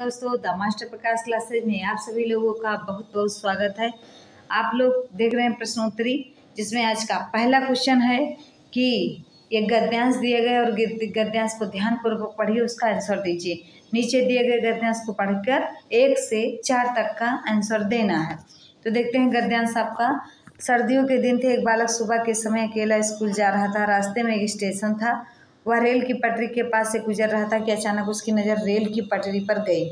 दोस्तों the master Prakash classes में आप सभी लोगों का बहुत बहुत स्वागत है। आप लोग देख रहे हैं प्रश्नोत्तरी, जिसमें आज का पहला क्वेश्चन है कि एक गद्यांश दिए गए और गद्यांश को ध्यानपूर्वक पढ़िए, उसका आंसर दीजिए। नीचे दिए गए गद्यांश को पढ़कर एक से चार तक का आंसर देना है। तो देखते हैं गद्यांश आपका। सर्दियों के दिन थे, एक बालक सुबह के समय अकेला स्कूल जा रहा था, रास्ते में एक स्टेशन था। वह रेल की पटरी के पास से गुजर रहा था कि अचानक उसकी नज़र रेल की पटरी पर गई।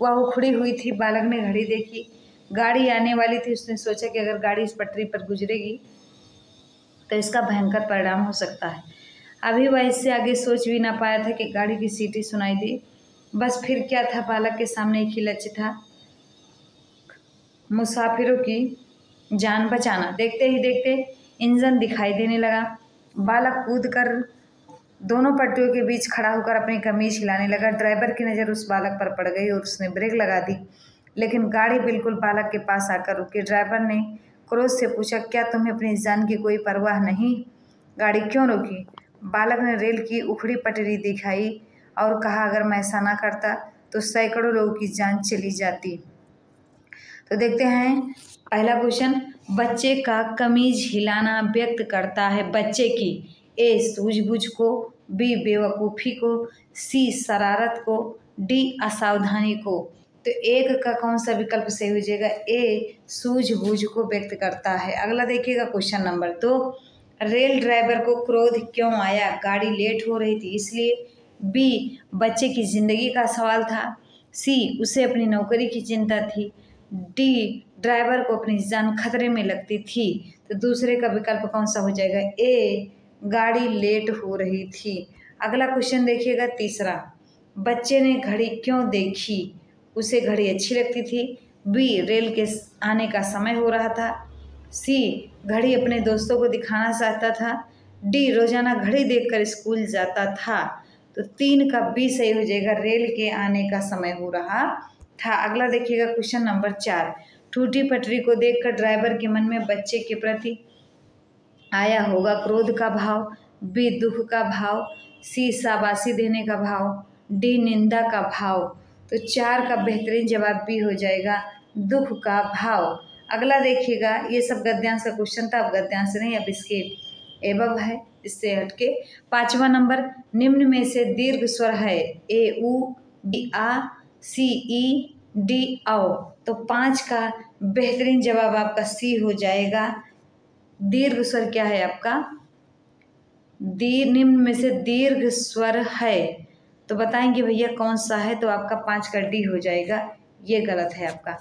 वह उखड़ी हुई थी, बालक ने घड़ी देखी। गाड़ी आने वाली थी, उसने सोचा कि अगर गाड़ी इस पटरी पर गुजरेगी तो इसका भयंकर परिणाम हो सकता है। अभी वह इससे आगे सोच भी ना पाया था कि गाड़ी की सीटी सुनाई दी। बस फिर क्या था, बालक के सामने एक ही लक्ष्य था, मुसाफिरों की जान बचाना। देखते ही देखते इंजन दिखाई देने लगा। बालक कूद कर दोनों पट्टियों के बीच खड़ा होकर अपनी कमीज हिलाने लगा। ड्राइवर की नज़र उस बालक पर पड़ गई और उसने ब्रेक लगा दी, लेकिन गाड़ी बिल्कुल बालक के पास आकर रुकी। ड्राइवर ने क्रोध से पूछा, क्या तुम्हें अपनी जान की कोई परवाह नहीं? गाड़ी क्यों रोकी? बालक ने रेल की उखड़ी पटरी दिखाई और कहा, अगर मैं ऐसा ना करता तो सैकड़ों लोगों की जान चली जाती। तो देखते हैं, पहला क्वेश्चन, बच्चे का कमीज हिलाना व्यक्त करता है बच्चे की। ए, सूझबूझ को बी बेवकूफ़ी को, सी शरारत को, डी असावधानी को। तो एक का कौन सा विकल्प सही हो जाएगा? ए, सूझबूझ को व्यक्त करता है। अगला देखिएगा क्वेश्चन नंबर दो। रेल ड्राइवर को क्रोध क्यों आया? गाड़ी लेट हो रही थी, इसलिए बी, बच्चे की ज़िंदगी का सवाल था। सी, उसे अपनी नौकरी की चिंता थी। डी, ड्राइवर को अपनी जान खतरे में लगती थी। तो दूसरे का विकल्प कौन सा हो जाएगा? ए गाड़ी लेट हो रही थी। अगला क्वेश्चन देखिएगा तीसरा। बच्चे ने घड़ी क्यों देखी? उसे घड़ी अच्छी लगती थी। बी रेल के आने का समय हो रहा था। सी घड़ी अपने दोस्तों को दिखाना चाहता था। डी रोज़ाना घड़ी देखकर स्कूल जाता था। तो तीन का बी सही हो जाएगा। रेल के आने का समय हो रहा था। अगला देखिएगा क्वेश्चन नंबर चार। टूटी पटरी को देखकर ड्राइवर के मन में बच्चे के प्रति आया होगा क्रोध का भाव बी दुख का भाव सी शाबाशी देने का भाव डी निंदा का भाव। तो चार का बेहतरीन जवाब भी हो जाएगा, दुख का भाव। अगला देखिएगा, ये सब गद्यांश का क्वेश्चन था, अब गद्यांश नहीं, अब इसके एवं है, इससे हटके। पांचवा नंबर, निम्न में से दीर्घ स्वर है, ए, उ, बी, आ, सी, ई, डी आओ तो पाँच का बेहतरीन जवाब आपका सी हो जाएगा। दीर्घ स्वर क्या है आपका? दीर निम्न में से दीर्घ स्वर है। तो बताएँगे भैया कौन सा है? तो आपका पाँच का डी हो जाएगा। ये गलत है आपका।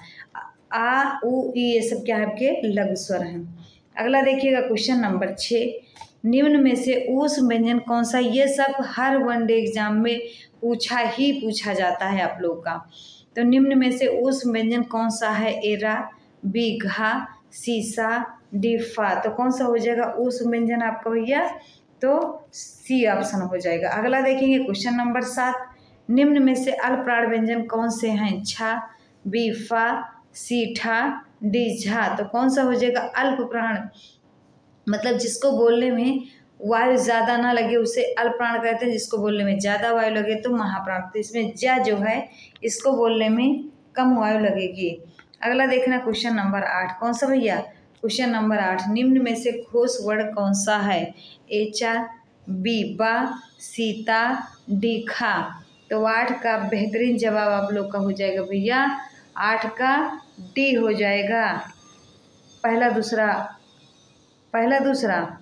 आ, उ, ई, ये सब क्या है आपके? लघु स्वर हैं। अगला देखिएगा क्वेश्चन नंबर छः निम्न में से उस व्यंजन कौन सा? ये सब हर वनडे एग्ज़ाम में पूछा ही पूछा जाता है आप लोग का। तो निम्न में से उस व्यंजन कौन सा है? एरा बी, घा सीसा, डिफा तो कौन सा हो जाएगा? उस व्यंजन आपका भैया तो सी ऑप्शन हो जाएगा। अगला देखेंगे क्वेश्चन नंबर सात। निम्न में से अल्प्राण व्यंजन कौन से हैं? छा बी फा सी ठा डी झा तो कौन सा हो जाएगा? अल्प प्राण। मतलब जिसको बोलने में वायु ज़्यादा ना लगे, उसे अल्प प्राण कहते हैं। जिसको बोलने में ज़्यादा वायु लगे तो महाप्राण। तो इसमें जा जो है, इसको बोलने में कम वायु लगेगी। अगला देखना क्वेश्चन नंबर आठ। कौन सा भैया? क्वेश्चन नंबर आठ। निम्न में से घोष वर्ड कौन सा है? एचा बी बा सीता डी खा। तो आठ का बेहतरीन जवाब आप लोग का हो जाएगा भैया। आठ का डी हो जाएगा। पहला दूसरा पहला दूसरा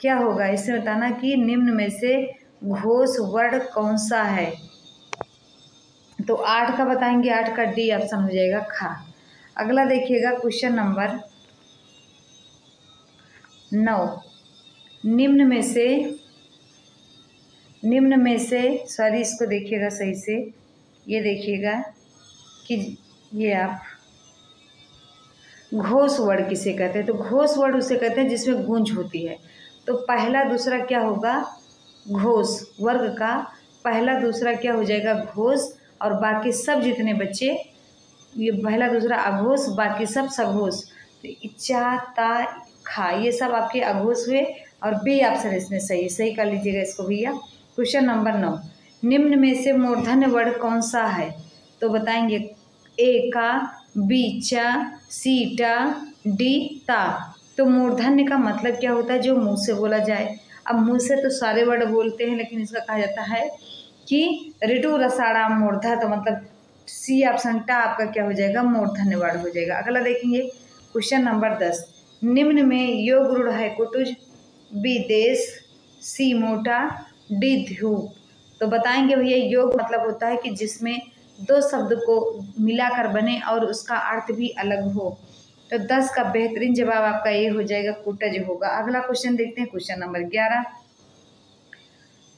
क्या होगा? इससे बताना कि निम्न में से घोष वर्ड कौन सा है? तो आठ का बताएँगे, आठ का डी ऑप्शन हो जाएगा खा। अगला देखिएगा क्वेश्चन नंबर नौ। निम्न में से, निम्न में से सॉरी इसको देखिएगा सही से। ये देखिएगा कि ये आप घोष वर्ड किसे कहते हैं? तो घोष वर्ड उसे कहते हैं जिसमें गूंज होती है। तो पहला दूसरा क्या होगा? घोष वर्ग का पहला दूसरा क्या हो जाएगा? घोष। और बाकी सब जितने बच्चे ये पहला, दूसरा अघोष, बाकी सब सघोष। तो इच्छा, ता, खा, ये सब आपके अघोष हुए और बी ऑप्शन इसमें सही सही कर लीजिएगा इसको भैया। क्वेश्चन नंबर नौ। निम्न में से मूर्धन्य वर्ड कौन सा है? तो बताएँगे। ए, का, बी, चा, सी, टा, डी, ता। तो मूर्धन्य का मतलब क्या होता है? जो मुँह से बोला जाए। अब मुँह से तो सारे वर्ड बोलते हैं, लेकिन इसका कहा जाता है कि ऋतु रसाड़ा मूर्धा तो मतलब सी ऑप्शन टा आपका क्या हो जाएगा? मूर्धन्य वर्ड हो जाएगा। अगला देखेंगे। क्वेश्चन नंबर दस। निम्न में योग रूढ़ है कुटुज बी देश सी मोटा डी ध्यूप तो बताएँगे भैया, योग मतलब होता है कि जिसमें दो शब्द को मिलाकर बने और उसका अर्थ भी अलग हो। तो दस का बेहतरीन जवाब आपका ये हो जाएगा कुटज होगा। अगला क्वेश्चन देखते हैं क्वेश्चन नंबर ग्यारह।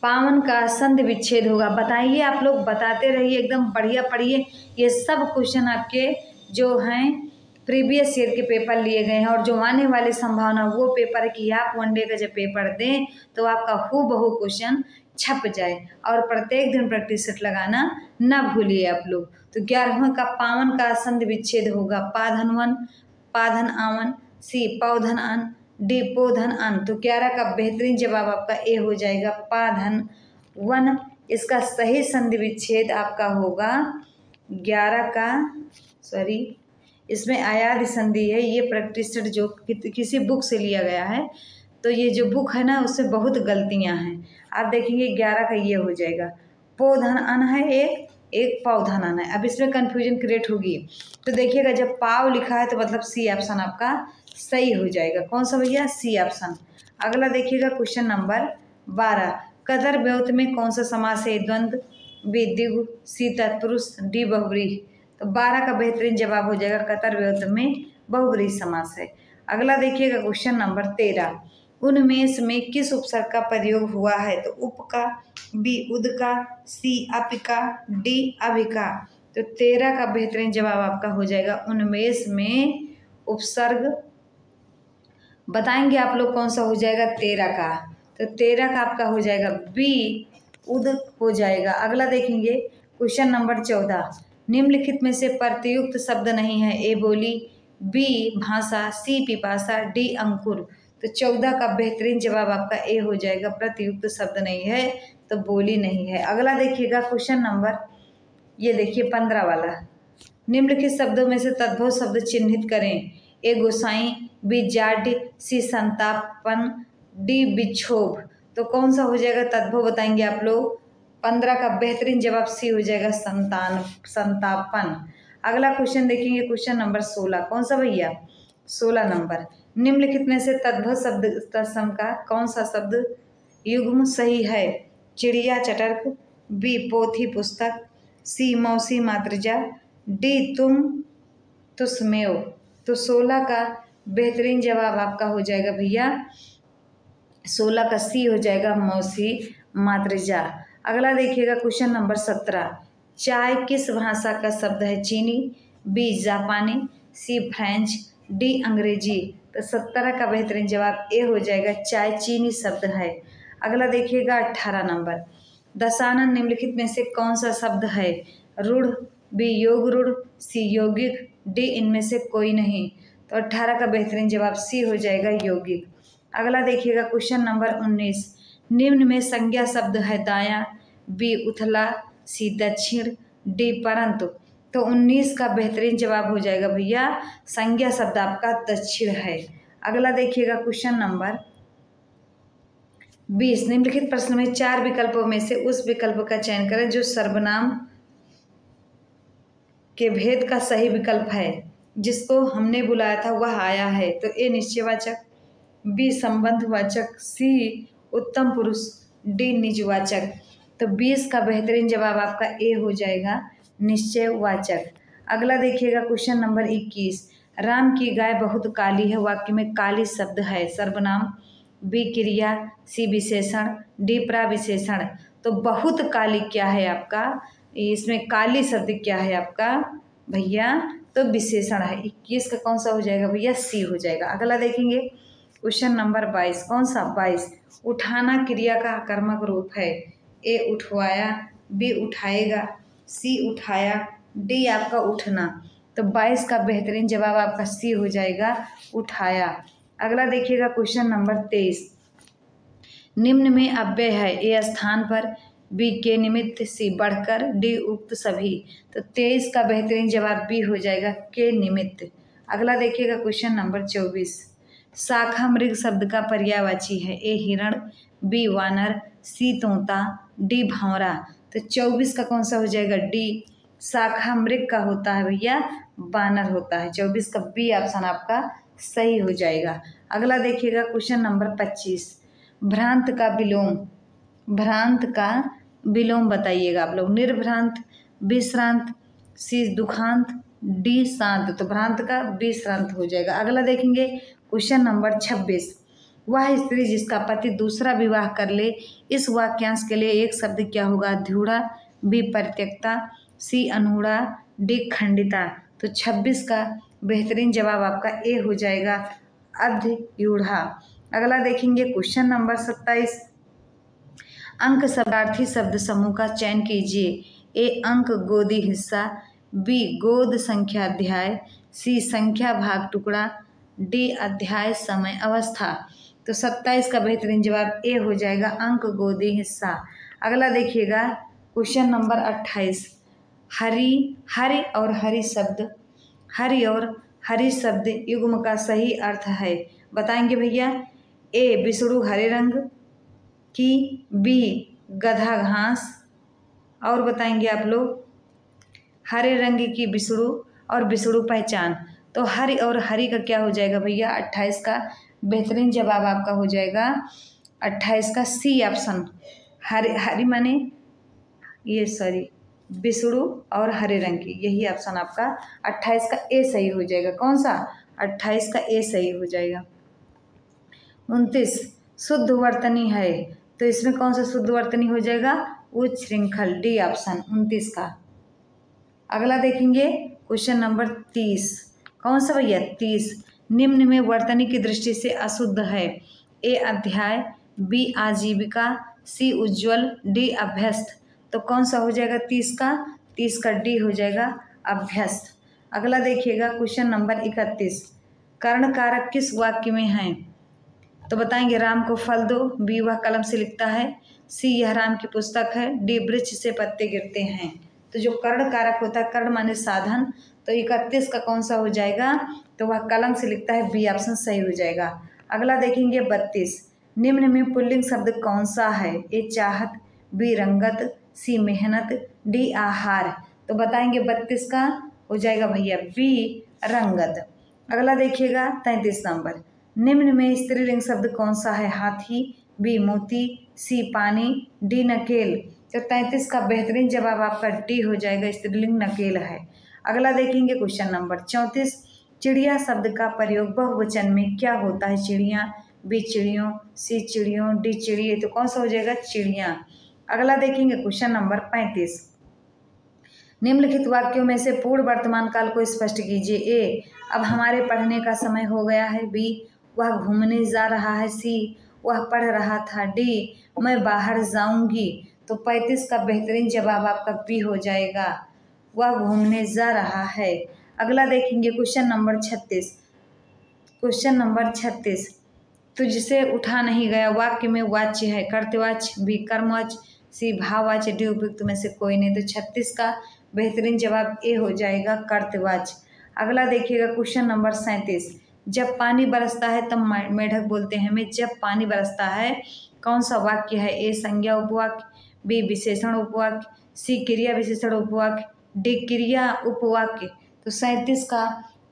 पावन का संध विच्छेद होगा। बताइए, आप लोग बताते रहिए, एकदम बढ़िया पढ़िए। ये सब क्वेश्चन आपके जो हैं प्रीवियस ईयर के पेपर लिए गए हैं और जो आने वाले संभावना, वो पेपर कि आप वनडे का जब पेपर दें तो आपका हु बहु क्वेश्चन छप जाए। और प्रत्येक दिन प्रैक्टिस सेट लगाना ना भूलिए आप लोग। तो ग्यारहवें का पावन का संध विच्छेद होगा। पाधन वन पाधन आवन, सी, पौधन अन डी पोधन अन तो ग्यारह का बेहतरीन जवाब आपका ए हो जाएगा पा धन वन। इसका सही संधि विच्छेद आपका होगा ग्यारह का सॉरी इसमें आयाद संधि है ये प्रैक्टिस जो कि, किसी बुक से लिया गया है तो ये जो बुक है ना उससे बहुत गलतियाँ हैं। आप देखेंगे ग्यारह का ये हो जाएगा। पोधन अन है एक एक पौधन अन है। अब इसमें कन्फ्यूज़न क्रिएट होगी। तो देखिएगा, जब पाव लिखा है तो मतलब सी ऑप्शन आपका सही हो जाएगा। कौन सा भैया? सी ऑप्शन अगला देखिएगा क्वेश्चन नंबर बारह। कदर व्योत में कौन सा समास है? द्वंद्व बी सी तत्पुरुष डी बहुब्रीह तो बारह का बेहतरीन जवाब हो जाएगा कतर व्योत में बहुब्रीह समास है। अगला देखिएगा क्वेश्चन नंबर तेरह। उनमें में किस उपसर्ग का प्रयोग हुआ है? तो उप का बी उद का सी अपिका, डी अभिका। तो तेरह का बेहतरीन जवाब आपका हो जाएगा उनमेष में उपसर्ग। बताएँगे आप लोग कौन सा हो जाएगा? तेरह का। तो तेरह का आपका हो जाएगा बी उद हो जाएगा। अगला देखेंगे। क्वेश्चन नंबर चौदह। निम्नलिखित में से प्रतियुक्त शब्द नहीं है। ए बोली, बी भाषा, सी पिपासा, डी अंकुर। तो चौदह का बेहतरीन जवाब आपका ए हो जाएगा, प्रतियुक्त शब्द नहीं है तो बोली नहीं है। अगला देखिएगा क्वेश्चन नंबर, ये देखिए पंद्रह वाला। निम्नलिखित शब्दों में से तद्भव शब्द चिन्हित करें। ए गोसाई, बी जाड सी संतापन, डी बिक्षोभ तो कौन सा हो जाएगा तद्भव बताएँगे आप लोग? पंद्रह का बेहतरीन जवाब सी हो जाएगा संतान, संतापन। अगला क्वेश्चन देखेंगे, क्वेश्चन नंबर सोलह। कौन सा भैया? सोलह नंबर। निम्नलिखित में से तद्भव शब्द तत्सम का कौन सा शब्द युग्म सही है? चिड़िया, चटर्क, बी, पोथी पुस्तक, सी, मौसी, मातृजा, डी, तुम, तुस्मेव। तो सोलह का बेहतरीन जवाब आपका हो जाएगा भैया। सोलह का सी हो जाएगा मौसी, मातृजा। अगला देखिएगा क्वेश्चन नंबर सत्रह। चाय किस भाषा का शब्द है? चीनी, बी, जापानी, सी, फ्रेंच, डी, अंग्रेज़ी। तो सत्रह का बेहतरीन जवाब ए हो जाएगा, चाय चीनी शब्द है। अगला देखिएगा अट्ठारह नंबर। दशानन निम्नलिखित में से कौन सा शब्द है? रूढ़ बी योग रूढ़ सी यौगिक डी इनमें से कोई नहीं। तो अट्ठारह का बेहतरीन जवाब सी हो जाएगा, यौगिक। अगला देखिएगा, क्वेश्चन नंबर उन्नीस। निम्न में संज्ञा शब्द है दाया, बी उथला, सी दक्षिण, डी परंतु। तो उन्नीस का बेहतरीन जवाब हो जाएगा भैया, संज्ञा शब्द आपका दक्षिण है। अगला देखिएगा क्वेश्चन नंबर बीस। निम्नलिखित प्रश्न में चार विकल्पों में से उस विकल्प का चयन करें जो सर्वनाम के भेद का सही विकल्प है, जिसको हमने बुलाया था, वह आया है। तो ए निश्चयवाचक, बी संबंधवाचक, सी उत्तम पुरुष, डी निजवाचक। तो बीस का बेहतरीन जवाब आपका ए हो जाएगा। निश्चयवाचक अगला देखिएगा क्वेश्चन नंबर इक्कीस। राम की गाय बहुत काली है, वाक्य में काली शब्द है। सर्वनाम बी क्रिया सी विशेषण, डी प्राविशेषण। तो बहुत काली क्या है आपका? इसमें काली शब्द क्या है आपका? भैया तो विशेषण है। इक्कीस का कौन सा हो जाएगा भैया? सी हो जाएगा। अगला देखेंगे। क्वेश्चन नंबर बाईस। कौन सा बाईस? उठाना क्रिया का आकर्मक रूप है। ए उठवाया, बी उठाएगा। सी उठाया, डी आपका उठना। तो बाईस का बेहतरीन जवाब आपका सी हो जाएगा, उठाया। अगला देखिएगा क्वेश्चन नंबर तेईस। निम्न में अव्यय है, ए स्थान पर, बी के निमित्त, सी बढ़कर, डी उक्त सभी। तो तेईस का बेहतरीन जवाब बी हो जाएगा, के निमित्त। अगला देखिएगा क्वेश्चन नंबर चौबीस। शाखा मृग शब्द का पर्यावाची है, ए हिरण, बी वानर, सी तोता, डी भौरा तो चौबीस का कौन सा हो जाएगा? डी। शाखा मृग का होता है भैया, बानर होता है। चौबीस का बी ऑप्शन आपका सही हो जाएगा। अगला देखिएगा क्वेश्चन नंबर पच्चीस। भ्रांत का विलोम। भ्रांत का विलोम बताइएगा आप लोग। निर्भ्रांत, विश्रांत सी दुखांत, डी शांत। तो भ्रांत का विश्रांत हो जाएगा। अगला देखेंगे क्वेश्चन नंबर छब्बीस। वह स्त्री जिसका पति दूसरा विवाह कर ले, इस वाक्यांश के लिए एक शब्द क्या होगा? ध्यूड़ा बी परित्यक्ता, सी अनूढ़ा डी खंडिता। तो छब्बीस का बेहतरीन जवाब आपका ए हो जाएगा अध्यूढ़ा अगला देखेंगे क्वेश्चन नंबर सत्ताईस। अंक शब्दार्थी शब्द समूह का चयन कीजिए। ए अंक गोदी हिस्सा, बी गोद संख्या अध्याय, सी संख्या भाग टुकड़ा, डी अध्याय समय अवस्था। तो सत्ताईस का बेहतरीन जवाब ए हो जाएगा अंक गोदी हिस्सा। अगला देखिएगा क्वेश्चन नंबर अट्ठाईस। हरी, हरि और हरि शब्द। हरि और हरि शब्द युग्म का सही अर्थ है। बताएँगे भैया, ए, बिसड़ू हरे रंग, की, बी, गधा घास, और बताएँगे आप लोग, हरे रंग की बिसड़ू और बिसड़ू पहचान। तो हरि और हरि का क्या हो जाएगा भैया, अट्ठाईस का बेहतरीन जवाब आपका हो जाएगा। अट्ठाईस का सी ऑप्शन हरे, हरी माने? ये सॉरी बिसड़ू और हरे रंग की। यही ऑप्शन आपका। अट्ठाईस का ए सही हो जाएगा। कौन सा? अट्ठाईस का ए सही हो जाएगा। उनतीस, शुद्ध वर्तनी है। तो इसमें कौन सा शुद्ध वर्तनी हो जाएगा? उच्च श्रृंखल डी ऑप्शन उनतीस का। अगला देखेंगे। क्वेश्चन नंबर तीस। कौन सा भैया? तीस। निम्न में वर्तनी की दृष्टि से अशुद्ध है। ए अध्याय, बी आजीविका, सी उज्ज्वल, डी अभ्यस्त। तो कौन सा हो जाएगा? तीस का। तीस का डी हो जाएगा अभ्यस्त। अगला देखिएगा क्वेश्चन नंबर इकतीस। कर्ण कारक किस वाक्य में है? तो बताएँगे, राम को फल दो, बी वह कलम से लिखता है, सी यह राम की पुस्तक है, डी वृक्ष से पत्ते गिरते हैं। तो जो कर्ण कारक होता है, कर्ण माने साधन। तो इकतीस का कौन सा हो जाएगा? तो वह कलम से लिखता है बी, ऑप्शन सही हो जाएगा। अगला देखेंगे बत्तीस। निम्न में पुल्लिंग शब्द कौन सा है? ए, चाहत, बी, रंगत, सी, मेहनत, डी, आहार। तो बताएँगे बत्तीस का हो जाएगा भैया बी, रंगत। अगला देखिएगा तैंतीस नंबर। निम्न में स्त्रीलिंग शब्द कौन सा है? हाथी, बी, मोती, सी, पानी, डी, नकेल। तो तैंतीस का बेहतरीन जवाब आपका डी हो जाएगा, स्त्रीलिंग नकेल है। अगला देखेंगे क्वेश्चन नंबर चौंतीस। चिड़िया शब्द का प्रयोग बहुवचन में क्या होता है? चिड़िया, बी चिड़ियों, सी चिड़ियों, डी चिड़िए तो कौन सा हो जाएगा? चिड़िया। अगला देखेंगे क्वेश्चन नंबर पैंतीस। निम्नलिखित वाक्यों में से पूर्ण वर्तमान काल को स्पष्ट कीजिए। ए, अब हमारे पढ़ने का समय हो गया है। बी, वह घूमने जा रहा है। सी, वह पढ़ रहा था। डी, मैं बाहर जाऊँगी। तो पैंतीस का बेहतरीन जवाब आपका बी हो जाएगा। वह घूमने जा रहा है। अगला देखेंगे क्वेश्चन नंबर छत्तीस। क्वेश्चन नंबर छत्तीस। तुझसे उठा नहीं गया। वाक्य में वाच्य है। कर्तवाच्य भी कर्मवाच्य, सी भाववाच डी उपयुक्त में से कोई नहीं। तो छत्तीस का बेहतरीन जवाब ए हो जाएगा कर्तवाच अगला देखिएगा क्वेश्चन नंबर सैंतीस। जब पानी बरसता है, तब मेढक बोलते हैं हमें, जब पानी बरसता है, कौन सा वाक्य है? ए संज्ञा उपवाक्य, बी विशेषण उपवाक्य, सी क्रिया विशेषण उपवाक्य डी क्रिया उपवाक्य तो सैंतीस का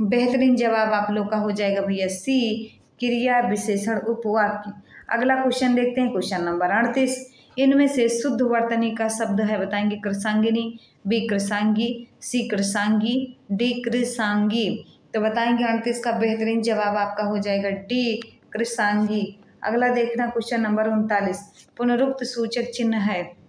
बेहतरीन जवाब आप लोग का हो जाएगा भैया सी, क्रिया विशेषण उपवाक्य अगला क्वेश्चन देखते हैं। क्वेश्चन नंबर अड़तीस। इनमें से शुद्ध वर्तनी का शब्द है, बताएँगे कृषांगिनी, बी कृषांगी, सी कृषांगी, डी कृषांगी। तो बताएँगे अड़तीस का बेहतरीन जवाब आपका हो जाएगा डी कृषांगी। अगला देखना क्वेश्चन नंबर उनतालीस। पुनरुक्त सूचक चिन्ह है।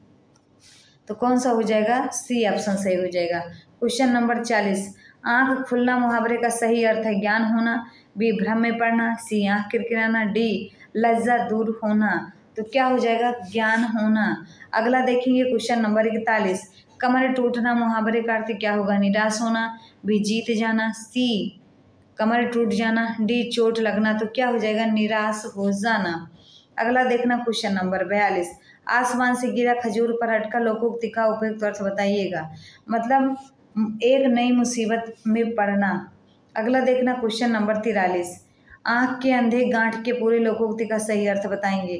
तो कौन सा हो जाएगा? सी ऑप्शन सही हो जाएगा। क्वेश्चन नंबर चालीस। आँख खुलना मुहावरे का सही अर्थ है ज्ञान होना। बी, भ्रम में पड़ना। सी, आँख किरकिराना। डी, लज्जा दूर होना। तो क्या हो जाएगा? ज्ञान होना। अगला देखेंगे क्वेश्चन नंबर इकतालीस। कमर टूटना मुहावरे का अर्थ क्या होगा? निराश होना। बी, जीत जाना। सी, कमर टूट जाना। डी, चोट लगना। तो क्या हो जाएगा? निराश हो जाना। अगला देखना क्वेश्चन नंबर बयालीस। आसमान से गिरा खजूर पर अटका लोकोक्ति का उपयुक्त अर्थ बताइएगा। मतलब एक नई मुसीबत में पड़ना। अगला देखना क्वेश्चन नंबर तिरालीस। आँख के अंधे गांठ के पूरे लोकोक्ति का सही अर्थ बताएँगे।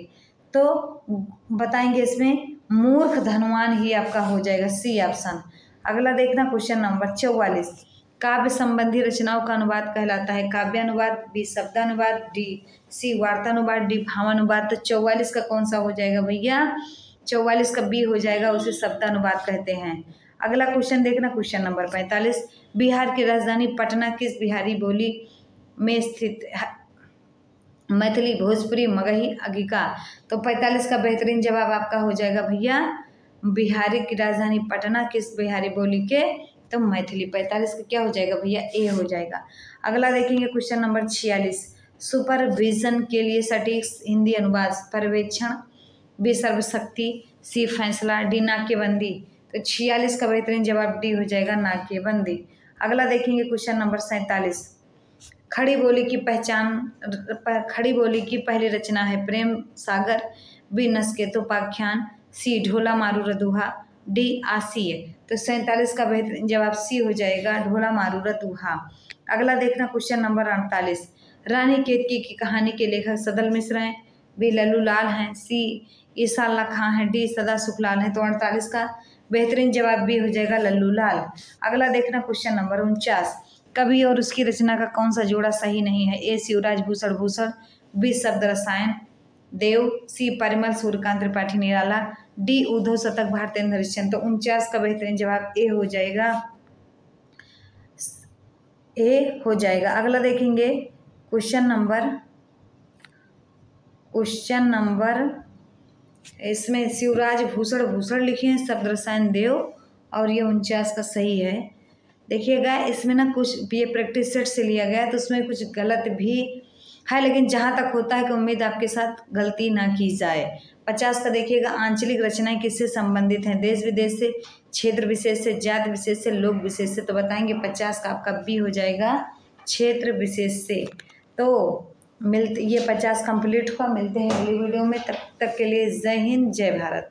तो बताएँगे इसमें, मूर्ख धनवान ही आपका हो जाएगा। C option. अगला देखना क्वेश्चन नंबर चौवालीस। काव्य संबंधी रचनाओं का अनुवाद कहलाता है। काव्यानुवाद बी, शब्दानुवाद डी, सी, वार्तानुवाद डी, भावानुवाद। तो चौवालीस का कौन सा हो जाएगा भैया? चौवालीस का बी हो जाएगा, उसे शब्दानुवाद कहते हैं। अगला क्वेश्चन देखना, क्वेश्चन नंबर पैंतालीस। बिहार की राजधानी पटना किस बिहारी बोली में स्थित मैथिली, भोजपुरी, मगही, अगिका। तो पैंतालीस का बेहतरीन जवाब आपका हो जाएगा भैया। बिहारी की राजधानी पटना किस बिहारी बोली के तो मैथिली पैंतालीस का क्या हो जाएगा भैया? ए हो जाएगा। अगला देखेंगे क्वेश्चन नंबर छियालीस। सुपरविजन के लिए सटीक हिंदी अनुवाद पर्यवेक्षण बी सर्वशक्ति सी फैसला, डी नाकेबंदी। तो छियालीस का बेहतरीन जवाब डी हो जाएगा, नाकेबंदी। अगला देखेंगे क्वेश्चन नंबर सैंतालीस। खड़ी बोली की पहचान खड़ी बोली की पहली रचना है प्रेम सागर बी नस्केतोपाख्यान सी ढोला मारू रदुहा डी आसीय तो सैंतालीस का बेहतरीन जवाब सी हो जाएगा, ढोला मारू रदुहा अगला देखना क्वेश्चन नंबर अड़तालीस। रानी केतकी की कहानी के लेखक सदल मिश्र हैं। बी लल्लू लाल हैं। सी ईसा अल्लाह खां हैं। डी सदा सुखलाल हैं। तो अड़तालीस का बेहतरीन जवाब भी हो जाएगा लल्लू लाल। अगला देखना क्वेश्चन नंबर उनचास। कवि और उसकी रचना का कौन सा जोड़ा सही नहीं है? A Shivraj Bhushan Bhushan. B Shabd Rasayan. Dev. C Parimal Suryakant Tripathi Nirala. D Uddhav Shatak Bharatendra Harishchandra तो उनचास का बेहतरीन जवाब ए हो जाएगा। ए हो जाएगा। अगला देखेंगे। क्वेश्चन नंबर क्वेश्चन नंबर, इसमें शिवराज भूषण भूषण लिखे हैं शब्द रसायन देव, और ये उनचास का सही है। देखिएगा, इसमें ना कुछ ये प्रैक्टिस सेट से लिया गया तो उसमें कुछ गलत भी है, लेकिन जहाँ तक होता है कि उम्मीद आपके साथ गलती ना की जाए। पचास का देखिएगा, आंचलिक रचनाएँ किससे संबंधित हैं? देश विदेश से, क्षेत्र विशेष से, जाति विशेष से, लोक विशेष से तो बताएँगे पचास का आपका बी हो जाएगा क्षेत्र विशेष से। तो मिलते, ये पचास कंप्लीट हुआ, मिलते हैं अगली वीडियो में, तब तक के लिए जय हिंद, जय भारत।